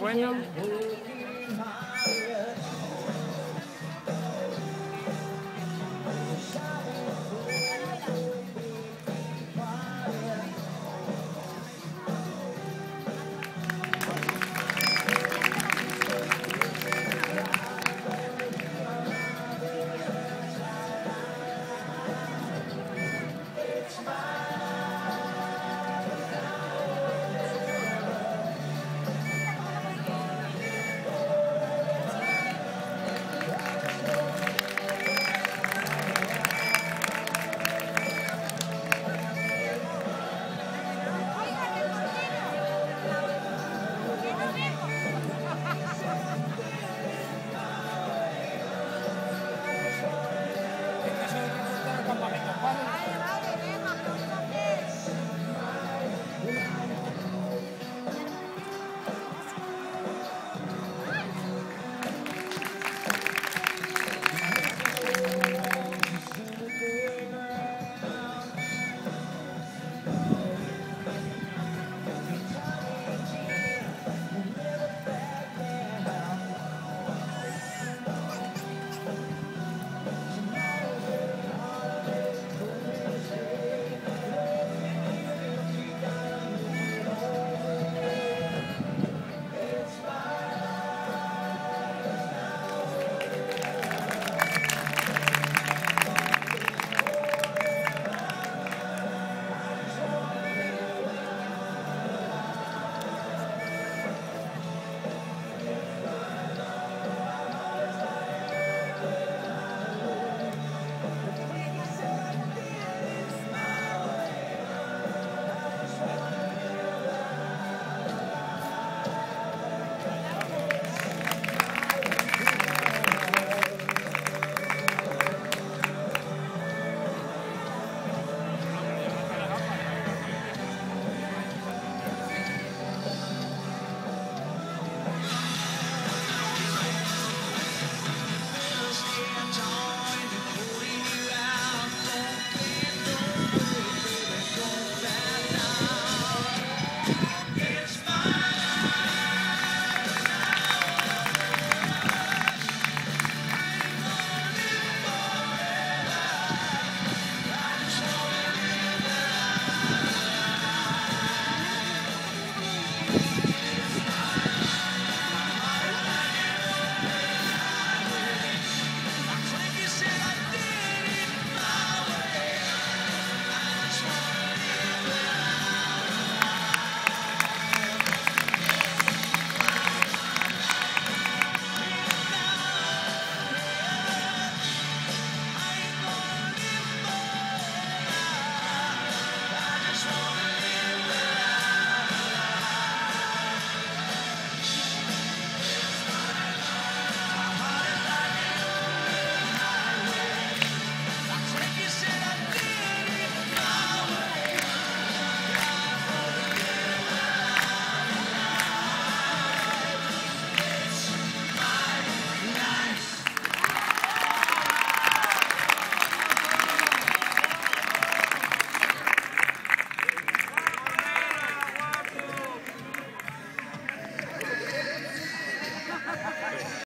bueno.